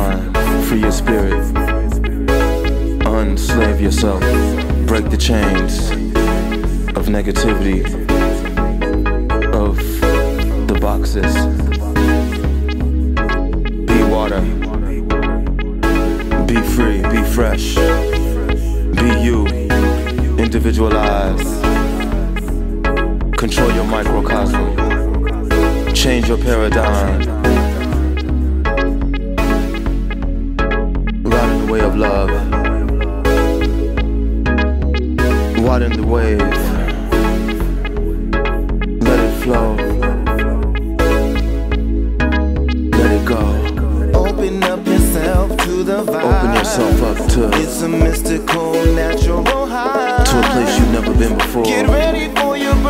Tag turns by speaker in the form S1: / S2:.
S1: mind, free your spirit. Unslave yourself, break the chains of negativity, of the boxes. Be water, be free, be fresh, be you, individualize, control your microcosm, change your paradigm. The way of love. Widen the wave. Let it flow. Let it go.
S2: Open up yourself to the vibe.
S1: Open yourself up to,
S2: It's a mystical, natural high.
S1: to a place you've never been before.
S2: Get ready for your birthday